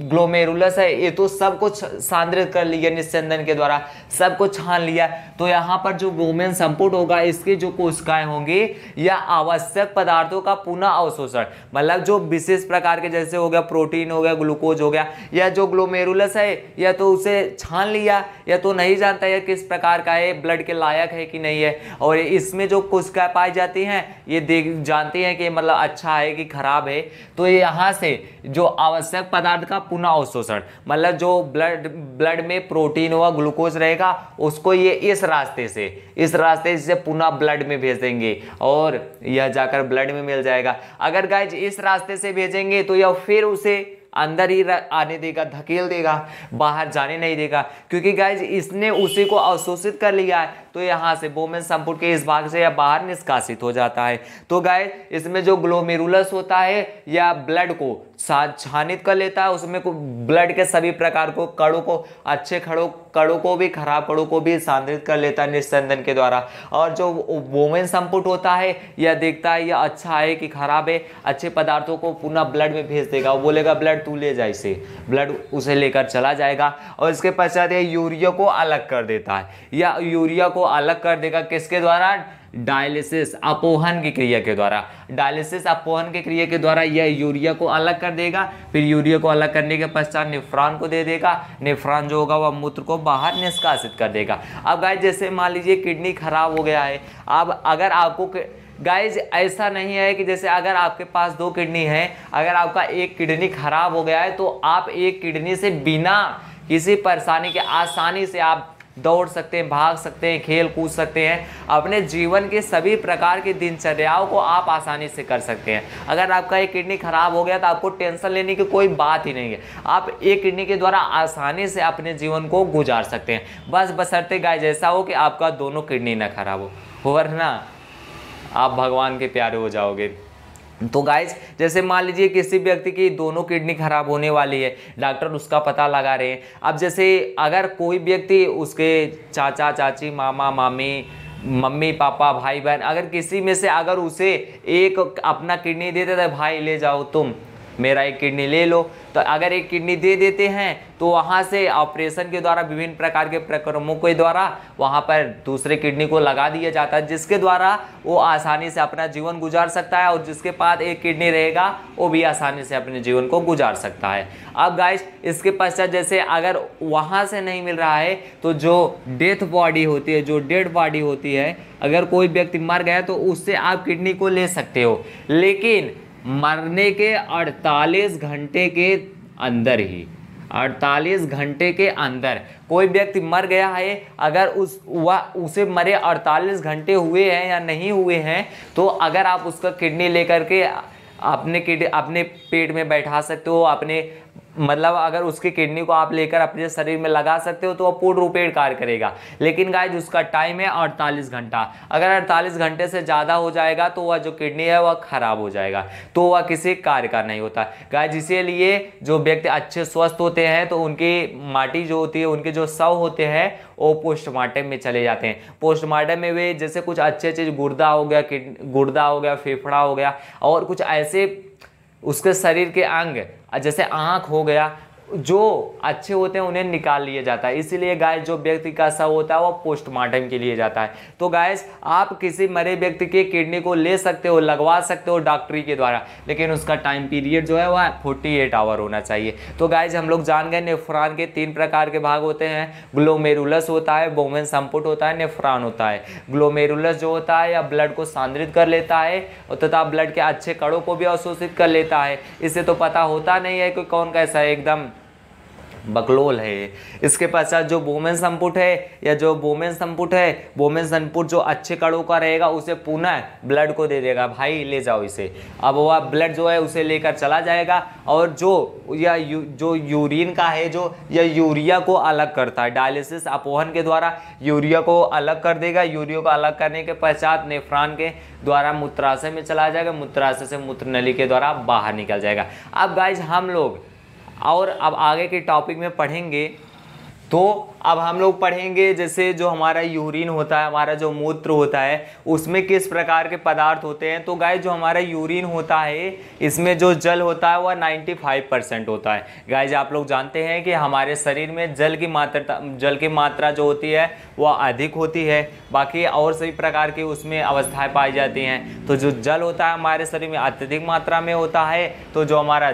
ग्लोमेरुलस है ये तो सब कुछ सांद्रित कर लिया निस्संदन के द्वारा। सब कुछ छान लिया। तो यहाँ पर जो वोमेन संपुट होगा, इसकी जो कोशिकाएँ होंगी, या आवश्यक पदार्थों का पुनः अवशोषण मतलब जो विशेष प्रकार के जैसे हो गया प्रोटीन हो गया ग्लूकोज हो गया, या जो ग्लोमेरुलस है, या तो उसे छान लिया, या तो नहीं जानता या किस प्रकार का है ब्लड के लायक है कि नहीं है। और इसमें जो कोशिकाएँ पाई जाती हैं, ये देख, जानती हैं कि मतलब अच्छा है कि खराब है। तो यहाँ से जो आवश्यक पदार्थ का पुनः अवशोषण मतलब जो ब्लड ब्लड में प्रोटीन हुआ ग्लूकोज रहेगा उसको ये इस रास्ते से, इस रास्ते से पुनः ब्लड में भेज देंगे और यह जाकर ब्लड में मिल जाएगा। अगर गाइज़ इस रास्ते से भेजेंगे तो यह फिर उसे अंदर ही आने देगा, धकेल देगा, बाहर जाने नहीं देगा, क्योंकि गाइज़ इसने उसी को अवशोषित कर लिया है। तो यहाँ से बोमेन संपुट के इस भाग से या बाहर निष्कासित हो जाता है। तो गाय इसमें जो ग्लोमेरुलस होता है या ब्लड को छानित कर लेता है। उसमें ब्लड के सभी प्रकार को कड़ों को, अच्छे खड़ों कड़ों को भी, खराब कड़ों को भी सांद्रित कर लेता है निस्संदन के द्वारा। और जो वोमेन संपुट होता है, यह देखता है, यह अच्छा है कि खराब है। अच्छे पदार्थों को पुनः ब्लड में भेज देगा। वो बोलेगा ब्लड तू ले जा इसे। ब्लड उसे लेकर चला जाएगा। और इसके पश्चात यह यूरिया को अलग कर देता है। या यूरिया को अलग कर देगा किसके द्वारा? डायलिसिस अपोहन की क्रिया के द्वारा। डायलिसिस अपोहन की क्रिया के द्वारा यह यूरिया को अलग कर देगा, फिर यूरिया को अलग करने के पश्चात निफ्रान को दे देगा। निफ्रान जो होगा, वह मूत्र को बाहर निष्कासित कर देगा। अब गाय जैसे मान लीजिए किडनी खराब हो गया है, अब अगर आपको गाइज़ ऐसा नहीं है कि जैसे अगर आपके पास दो किडनी है, अगर आपका एक किडनी खराब हो गया है तो आप एक किडनी से बिना किसी परेशानी के आसानी से आप दौड़ सकते हैं, भाग सकते हैं, खेल कूद सकते हैं। अपने जीवन के सभी प्रकार की दिनचर्याओं को आप आसानी से कर सकते हैं। अगर आपका एक किडनी खराब हो गया तो आपको टेंशन लेने की कोई बात ही नहीं है। आप एक किडनी के द्वारा आसानी से अपने जीवन को गुजार सकते हैं। बस बसरते गाय जैसा हो कि आपका दोनों किडनी ना खराब हो वरना आप भगवान के प्यारे हो जाओगे। तो गाइज़ जैसे मान लीजिए किसी व्यक्ति की दोनों किडनी खराब होने वाली है डॉक्टर उसका पता लगा रहे हैं। अब जैसे अगर कोई व्यक्ति उसके चाचा, चाची, मामा, मामी, मम्मी, पापा, भाई, बहन, अगर किसी में से अगर उसे एक अपना किडनी दे देता है भाई, ले जाओ तुम। मेरा एक किडनी ले लो। तो अगर एक किडनी दे देते हैं तो वहाँ से ऑपरेशन के द्वारा, विभिन्न प्रकार के प्रक्रमों के द्वारा, वहाँ पर दूसरे किडनी को लगा दिया जाता है, जिसके द्वारा वो आसानी से अपना जीवन गुजार सकता है और जिसके पास एक किडनी रहेगा, वो भी आसानी से अपने जीवन को गुजार सकता है। अब गाइस इसके पश्चात जैसे अगर वहाँ से नहीं मिल रहा है तो जो डेथ बॉडी होती है, जो डेड बॉडी होती है, अगर कोई व्यक्ति मर गया तो उससे आप किडनी को ले सकते हो। लेकिन मरने के 48 घंटे के अंदर ही। 48 घंटे के अंदर। कोई व्यक्ति मर गया है, अगर उस, वह, उसे मरे 48 घंटे हुए हैं या नहीं हुए हैं तो अगर आप उसका किडनी लेकर के अपने किड, अपने पेट में बैठा सकते हो, अपने मतलब अगर उसकी किडनी को आप लेकर अपने शरीर में लगा सकते हो तो वह पूर्ण रूपेण कार्य करेगा। लेकिन गाय उसका टाइम है अड़तालीस घंटा। अगर अड़तालीस घंटे से ज़्यादा हो जाएगा तो वह जो किडनी है, वह खराब हो जाएगा। तो वह किसी कार्य का नहीं होता। गाय इसीलिए जो व्यक्ति अच्छे स्वस्थ होते हैं तो उनकी माटी जो होती है, उनके जो शव होते हैं, वो पोस्टमार्टम में चले जाते हैं। पोस्टमार्टम में वे जैसे कुछ अच्छे अच्छे गुर्दा हो गया गुर्दा हो गया, फेफड़ा हो गया, और कुछ ऐसे उसके शरीर के अंग जैसे आँख हो गया जो अच्छे होते हैं, उन्हें निकाल लिया जाता है। इसीलिए गाय जो व्यक्ति का शव होता है, वो पोस्टमार्टम के लिए जाता है। तो गाय आप किसी मरे व्यक्ति के किडनी को ले सकते हो, लगवा सकते हो डॉक्टरी के द्वारा, लेकिन उसका टाइम पीरियड जो है वह फोर्टी एट आवर होना चाहिए। तो गाय हम लोग जान गए, नेफ्रान के तीन प्रकार के भाग होते हैं। ग्लोमेरुलस होता है बोमेन संपुट होता है, नेफ्रान होता है। ग्लोमेरुलस जो होता है, या ब्लड को सांद्रित कर लेता है तथा ब्लड के अच्छे कड़ों को भी अवशोषित कर लेता है। इससे तो पता होता नहीं है कि कौन कैसा है, एकदम बकलोल है। इसके पश्चात जो बोमेन संपुट है या जो बोमेन संपुट है बोमेन संपुट जो अच्छे कड़ों का रहेगा उसे पुनः ब्लड को दे देगा। भाई ले जाओ इसे। अब वह ब्लड जो है उसे लेकर चला जाएगा और जो या यू, जो यूरिन का है जो या यूरिया को अलग करता है। डायलिसिस अपोहन के द्वारा यूरिया को अलग कर देगा। यूरिया को अलग करने के पश्चात नेफ्रॉन के द्वारा मूत्राशय में चला जाएगा। मूत्राशय से मूत्र नली के द्वारा बाहर निकल जाएगा। अब गाइज़ हम लोग और अब आगे के टॉपिक में पढ़ेंगे तो अब हम लोग पढ़ेंगे जैसे जो हमारा यूरिन होता है, हमारा जो मूत्र होता है, उसमें किस प्रकार के पदार्थ होते हैं? तो गाय जो हमारा यूरिन होता है, इसमें जो जल होता है, वह 95 परसेंट होता है। गाय आप लोग जानते हैं कि हमारे शरीर में जल की मात्रा जल की मात्रा जो होती है, वह अधिक होती है। बाकी और सभी प्रकार की उसमें अवस्थाएँ पाई जाती हैं। तो जो जल होता है हमारे शरीर में अत्यधिक मात्रा में होता है तो जो हमारा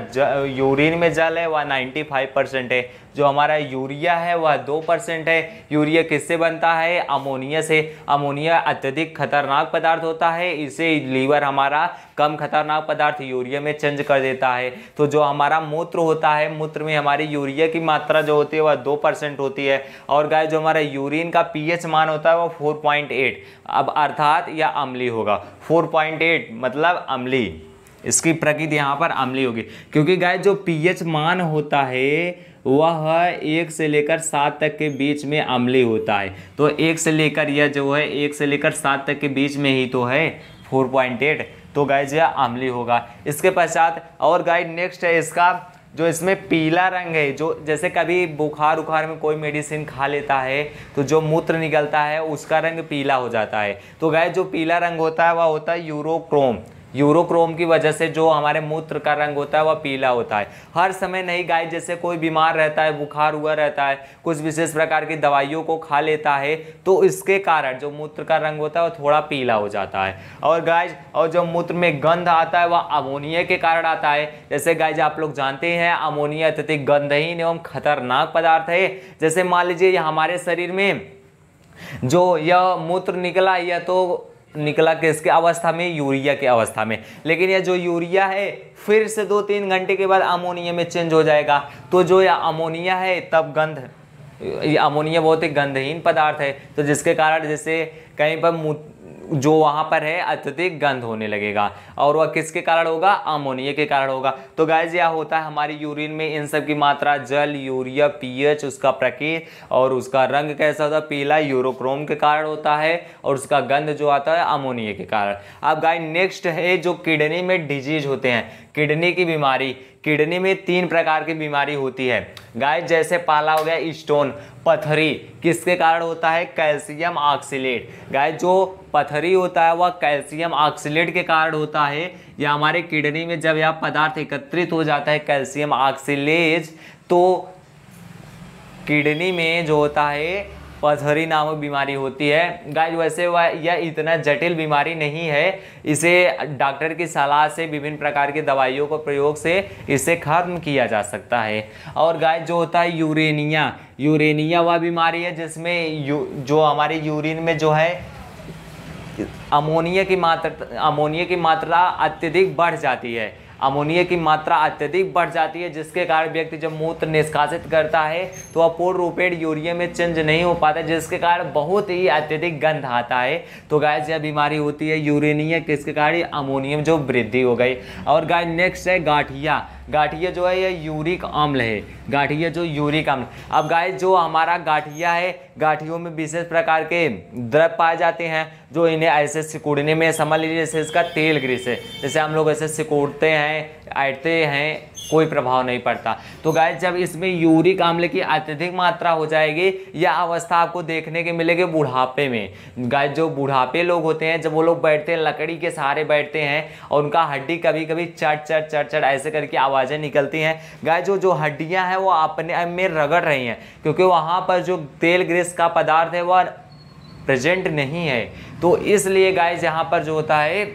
यूरिन में जल है, वह नाइन्टी परसेंट है। जो हमारा यूरिया है, वह दो परसेंट है। यूरिया किससे बनता है? अमोनिया से। अमोनिया अत्यधिक खतरनाक पदार्थ होता है। इसे लीवर हमारा कम खतरनाक पदार्थ यूरिया में चेंज कर देता है। तो जो हमारा मूत्र होता है, मूत्र में हमारी यूरिया की मात्रा जो होती है, वह दो परसेंट होती है। और गाय, जो हमारा यूरिन का पीएच मान होता है, वह फोर पॉइंट एट। अब अर्थात या अम्ली होगा। फोर पॉइंट एट मतलब अम्ली इसकी प्रकृति यहाँ पर अम्ली होगी। क्योंकि गाय, जो पीएच मान होता है वह एक से लेकर सात तक के बीच में अम्ली होता है। तो एक से लेकर यह जो है, एक से लेकर सात तक के बीच में ही तो है फोर पॉइंट एट तो गाय जो अम्ली होगा। इसके पश्चात और गाय नेक्स्ट है इसका, जो इसमें पीला रंग है, जो जैसे कभी बुखार उखार में कोई मेडिसिन खा लेता है तो जो मूत्र निकलता है, उसका रंग पीला हो जाता है। तो गाय जो पीला रंग होता है, वह होता है यूरोक्रोम। यूरोक्रोम की वजह से जो हमारे मूत्र का रंग होता है, वह पीला होता है। हर समय नहीं गाय जैसे कोई बीमार रहता है, बुखार हुआ रहता है, कुछ विशेष प्रकार की दवाइयों को खा लेता है तो इसके कारण जो मूत्र का रंग होता है, वह थोड़ा पीला हो जाता है। और गाय, और जो मूत्र में गंध आता है, वह अमोनिया के कारण आता है। जैसे गाय आप लोग जानते हैं, अमोनिया अत्यधिक गंधहीन एवं खतरनाक पदार्थ है। जैसे मान लीजिए हमारे शरीर में जो यह मूत्र निकला, यह तो निकला किसके अवस्था में? यूरिया के अवस्था में। लेकिन यह जो यूरिया है, फिर से दो तीन घंटे के बाद अमोनिया में चेंज हो जाएगा। तो जो यह अमोनिया है, तब गंध अमोनिया बहुत ही गंधहीन पदार्थ है। तो जिसके कारण जैसे कहीं पर जो वहाँ पर है, अत्यधिक गंध होने लगेगा। और वह किसके कारण होगा? अमोनिया के कारण होगा। तो गाइज़ यह होता है हमारी यूरिन में। इन सब की मात्रा, जल, यूरिया पीएच उसका प्रकीर और उसका रंग कैसा होता है? पीला, यूरोक्रोम के कारण होता है और उसका गंध जो आता है, अमोनिया के कारण। अब गाय नेक्स्ट है जो किडनी में डिज़ीज़ होते हैं। किडनी की बीमारी। किडनी में तीन प्रकार की बीमारी होती है। गाय जैसे पाला हो गया स्टोन पथरी। किसके कारण होता है? Calcium oxalate. गाय जो पथरी होता है, वह कैल्शियम ऑक्सीलेट के कारण होता है। या हमारे किडनी में जब यह पदार्थ एकत्रित हो जाता है, कैल्शियम ऑक्सीलेज तो किडनी में जो होता है पथरी नामक बीमारी होती है। गाय वैसे वह यह इतना जटिल बीमारी नहीं है। इसे डॉक्टर की सलाह से, विभिन्न प्रकार की दवाइयों को प्रयोग से इसे खत्म किया जा सकता है। और गाय जो होता है यूरेनिया यूरेनिया वह बीमारी है जिसमें जो हमारे यूरिन में जो है, अमोनिया की मात्रा, अमोनिया की मात्रा अत्यधिक बढ़ जाती है। अमोनिया की मात्रा अत्यधिक बढ़ जाती है, जिसके कारण व्यक्ति जब मूत्र निष्कासित करता है तो वह पूर्ण रूपेण यूरिया में चेंज नहीं हो पाता, जिसके कारण बहुत ही अत्यधिक गंध आता है। तो गाय यह बीमारी होती है यूरेनिया, किसके कारण? अमोनियम जो वृद्धि हो गई। और गाय नेक्स्ट है गाठिया। गाठिया जो है, यह यूरिक अम्ल है। गाठिया जो यूरिक अम्ल। अब गाय जो हमारा गाठिया है, गाठियों में विशेष प्रकार के द्रव पाए जाते हैं। जो इन्हें ऐसे सिकुड़ने में समझ लीजिए, जैसे इसका तेल ग्रीस है। जैसे हम लोग ऐसे सिकुड़ते हैं ऐटते हैं, कोई प्रभाव नहीं पड़ता। तो गाय जब इसमें यूरिक अम्ल की अत्यधिक मात्रा हो जाएगी, यह अवस्था आपको देखने के मिलेगी बुढ़ापे में। गाय जो बुढ़ापे लोग होते हैं, जब वो लोग बैठते हैं, लकड़ी के सहारे बैठते हैं, और उनका हड्डी कभी कभी चट चट चट चट ऐसे करके आवाज़ें निकलती हैं। गाय जो जो हड्डियाँ हैं, वो अपने में रगड़ रही हैं, क्योंकि वहाँ पर जो तेल ग्रीस का पदार्थ है, वह प्रेजेंट नहीं है। तो इसलिए गाय यहाँ पर जो होता है,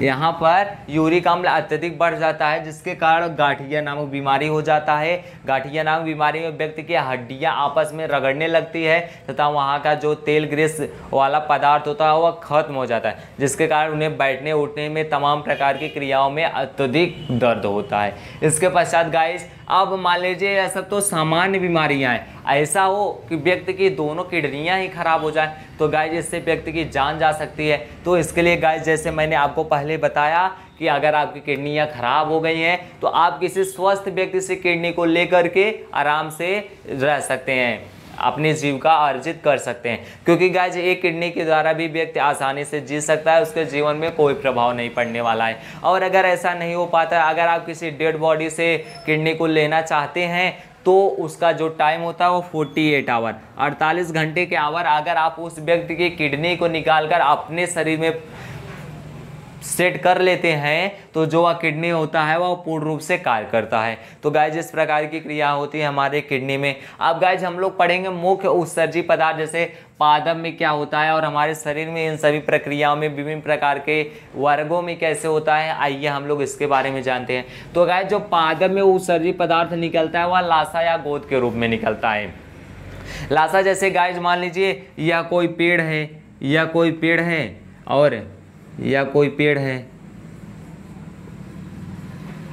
यहाँ पर यूरिक अम्ल अत्यधिक बढ़ जाता है, जिसके कारण गाठिया नामक बीमारी हो जाता है। गाठिया नामक बीमारी में व्यक्ति की हड्डियाँ आपस में रगड़ने लगती है, तथा वहाँ का जो तेल ग्रीस वाला पदार्थ होता है, वह खत्म हो जाता है, जिसके कारण उन्हें बैठने उठने में तमाम प्रकार की क्रियाओं में अत्यधिक दर्द होता है। इसके पश्चात गाइस अब मान लीजिए यह सब तो सामान्य बीमारियाँ हैं। ऐसा हो कि व्यक्ति की दोनों किडनियाँ ही खराब हो जाए तो गाय जिससे व्यक्ति की जान जा सकती है। तो इसके लिए गाय जैसे मैंने आपको पहले बताया कि अगर आपकी किडनियाँ खराब हो गई हैं तो आप किसी स्वस्थ व्यक्ति से किडनी को लेकर के आराम से रह सकते हैं। अपनी जीविका अर्जित कर सकते हैं। क्योंकि गाय एक किडनी के द्वारा भी व्यक्ति आसानी से जी सकता है, उसके जीवन में कोई प्रभाव नहीं पड़ने वाला है। और अगर ऐसा नहीं हो पाता, अगर आप किसी डेड बॉडी से किडनी को लेना चाहते हैं तो उसका जो टाइम होता है वो 48 आवर 48 घंटे के आवर अगर आप उस व्यक्ति की किडनी को निकालकर अपने शरीर में सेट कर लेते हैं तो जो वह किडनी होता है, वह पूर्ण रूप से कार्य करता है। तो गाय जिस प्रकार की क्रिया होती है हमारे किडनी में। अब गाय हम लोग पढ़ेंगे मुख्य उत्सर्जी पदार्थ, जैसे पादम में क्या होता है, और हमारे शरीर में इन सभी प्रक्रियाओं में विभिन्न प्रकार के वर्गों में कैसे होता है, आइए हम लोग इसके बारे में जानते हैं। तो गाय जो पादम में उत्सर्जी पदार्थ निकलता है, वह लाशा या गोद के रूप में निकलता है। लाशा जैसे गाय मान लीजिए या कोई पेड़ है या कोई पेड़ है, और या कोई पेड़ है?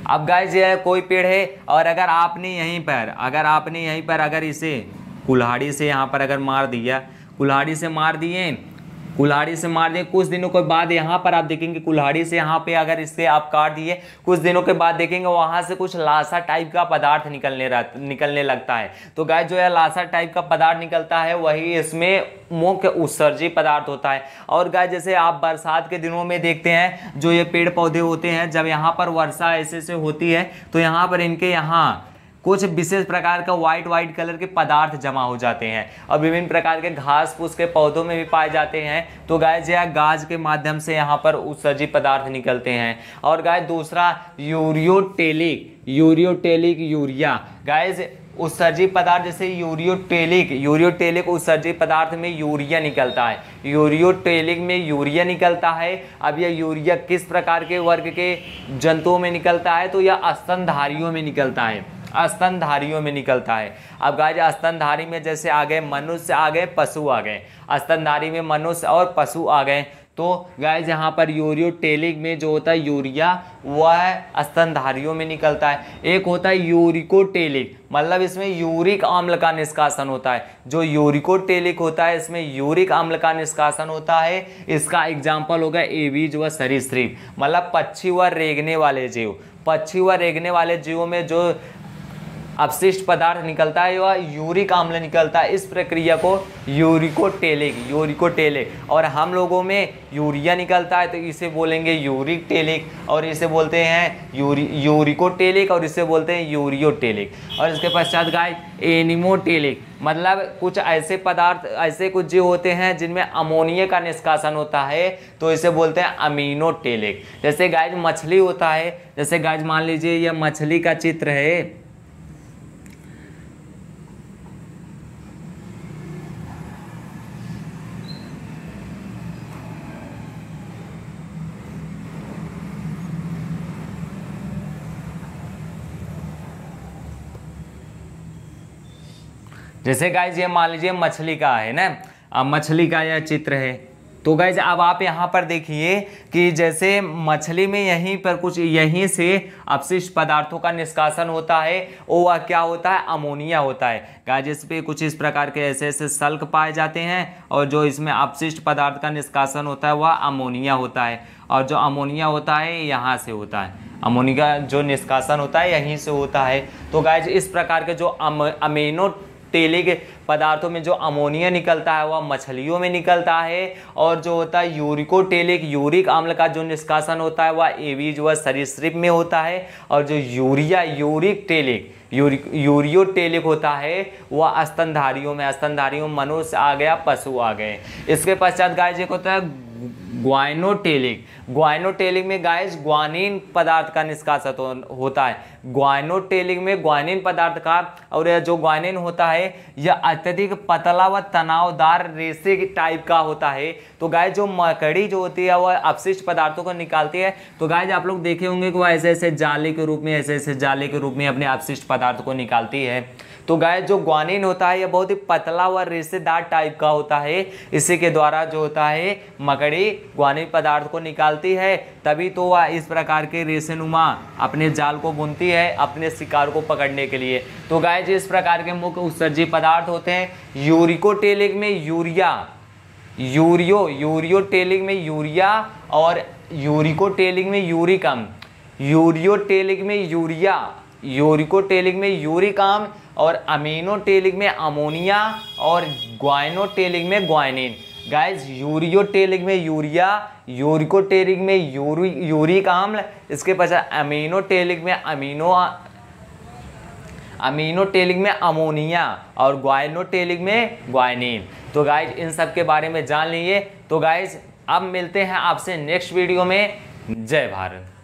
अब गाय ये कोई पेड़ है और अगर आपने यहीं पर, अगर आपने यहीं पर, अगर इसे कुल्हाड़ी से यहाँ पर अगर मार दिया, कुल्हाड़ी से मार दिए कुल्हाड़ी से मार दिए। कुछ दिनों के बाद यहाँ पर आप देखेंगे, कुल्हाड़ी से यहाँ पे अगर इससे आप काट दिए, कुछ दिनों के बाद देखेंगे, वहाँ से कुछ लाशा टाइप का पदार्थ निकलने निकलने लगता है। तो गाय जो है लाशा टाइप का पदार्थ निकलता है, वही इसमें मुख्य उत्सर्जी पदार्थ होता है। और गाय जैसे आप बरसात के दिनों में देखते हैं, जो ये पेड़ पौधे होते हैं, जब यहाँ पर वर्षा ऐसे से होती है तो यहाँ पर इनके यहाँ कुछ विशेष प्रकार का व्हाइट व्हाइट कलर के पदार्थ जमा हो जाते हैं। और विभिन्न प्रकार के घास फूस के पौधों में भी पाए जाते हैं। तो गाय जो है गाज के माध्यम से यहाँ पर उत्सर्जी पदार्थ निकलते हैं। और गाय दूसरा, यूरियोटेलिक यूरियोटेलिक यूरिया। गाय उत्सर्जी पदार्थ जैसे यूरियोटेलिक यूरियोटेलिक उत्सर्जी पदार्थ में यूरिया निकलता है। यूरियोटेलिक में यूरिया निकलता है। अब यह यूरिया किस प्रकार के वर्ग के जंतुओं में निकलता है? तो यह स्तनधारियों में निकलता है। स्तनधारियों में निकलता है। अब गाय स्तनधारी में जैसे आ गए, मनुष्य आ गए, पशु आ गए। स्तनधारी में मनुष्य और पशु आ गए। तो गाय यहाँ पर यूरियोटेलिक में जो होता है, यूरिया, वह स्तनधारियों में निकलता है। एक होता है यूरिकोटेलिक मतलब इसमें यूरिक अम्ल का निष्कासन होता है। जो यूरिकोटेलिक होता है, इसमें यूरिक अम्ल का निष्कासन होता है। इसका एग्ज़ाम्पल होगा एवीज व सरीसृप। मतलब पक्षी व रेगने वाले जीव। पक्षी व रेगने वाले जीवों में जो अपशिष्ट पदार्थ निकलता है वह यूरिक अम्ल निकलता है। इस प्रक्रिया को यूरिकोटेलिक यूरिकोटेलिक और हम लोगों में यूरिया निकलता है तो इसे बोलेंगे यूरिक टेलिक और इसे बोलते हैं यूरी यूरिकोटेलिक और इसे बोलते हैं यूरियोटेलिक और इसके पश्चात गाय एनिमोटेलिक मतलब कुछ ऐसे पदार्थ, ऐसे कुछ जीव होते हैं जिनमें अमोनिया का निष्कासन होता है तो इसे बोलते हैं अमीनोटेलिक जैसे गाय मछली होता है, जैसे गाय मान लीजिए यह मछली का चित्र है। जैसे गाइज़ ये मान लीजिए मछली का है ना? अब मछली का यह चित्र है। तो गाइज़ अब आप यहाँ पर देखिए कि जैसे मछली में यहीं पर कुछ, यहीं से अपशिष्ट पदार्थों का निष्कासन होता है वो वह क्या होता है? अमोनिया होता है। गाइज़ इस पर कुछ इस प्रकार के ऐसे ऐसे सल्क पाए जाते हैं, और जो इसमें अपशिष्ट पदार्थ का निष्कासन होता है, वह अमोनिया होता है। और जो अमोनिया होता है, यहाँ से होता है। अमोनिया जो निष्कासन होता है, यहीं से होता है। तो गाइज़ इस प्रकार के जो अमीनो तेलिक पदार्थों में जो अमोनिया निकलता है, वह मछलियों में निकलता है और जो होता है यूरिकोटेलिक यूरिक अम्ल का जो निष्कासन होता है, वह एवीज व सरीसृप में होता है और जो यूरिया, यूरिक टेलिक यूरियोटेलिक होता है, वह स्तनधारियों में, स्तनधारियों मनुष्य आ गया, पशु आ गए। इसके पश्चात गाय जी होता है ग्वाइनोटेलिक। ग्वाइनोटेलिक में गाइस ग्वानिन पदार्थ का निष्कासन होता है। ग्वाइनोटेलिक में ग्वानिन पदार्थ का, और यह जो ग्वानिन होता है, यह अत्यधिक पतला व तनावदार रेसे टाइप का होता है। तो गाय जो मकड़ी जो होती है, वह अपशिष्ट पदार्थों को निकालती है। तो गाय आप लोग देखे होंगे कि वह ऐसे ऐसे जाले के रूप में ऐसे ऐसे जाले के रूप में अपने अपशिष्ट पदार्थ को निकालती है। तो गाय जो ग्वानिन होता है यह बहुत ही पतला व रेशेदार टाइप का होता है। इसी के द्वारा जो होता है, मकड़ी ग्वानिन पदार्थ को निकालती है, तभी तो वह इस प्रकार के रेशेनुमा अपने जाल को बुनती है, अपने शिकार को पकड़ने के लिए। तो गाय जो इस प्रकार के मुख्य उत्सर्जी पदार्थ होते हैं यूरिकोटेलिक में यूरिया, यूरियो यूरियोटेलिक में यूरिया और यूरिकोटेलिक में यूरिकम। यूरियोटेलिक में यूरिया यूरिकोटेलिक में यूरिकम और अमीनोटेलिक में अमोनिया और ग्वाइनोटेलिक में ग्वाइनिन गाइज़ यूरियोटेलिक में यूरिया यूरिकोटेलिक में यूरी यूरिक आम्ल इसके पश्चात अमीनोटेलिक में अमीनो अमीनोटेलिक में अमोनिया और ग्वाइनोटेलिक में ग्वाइनिन तो गाइज़ इन सब के बारे में जान लीजिए. तो गाइज़ अब मिलते हैं आपसे नेक्स्ट वीडियो में. जय भारत.